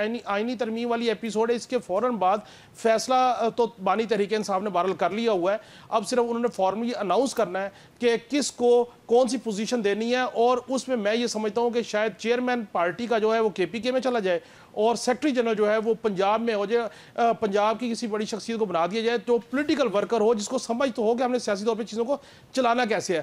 आईनी आईनी तरमीम वाली एपिसोड है। इसके फ़ौरन बाद फैसला तो बानी तहरीक इंसाफ ने बहरल कर लिया हुआ है। अब सिर्फ़ उन्होंने फॉर्मली अनाउंस करना है कि किस को कौन सी पोजीशन देनी है और उसमें मैं ये समझता हूँ कि शायद चेयरमैन पार्टी का जो है वो के पी के में चला जाए और सेक्रेटरी जनरल जो है वो पंजाब में हो जाए पंजाब की किसी बड़ी शख्सियत को बना दिया जाए तो पोलिटिकल वर्कर हो जिसको समझ तो हो कि हमने सियासी तौर पर चीज़ों को चलाना कैसे है।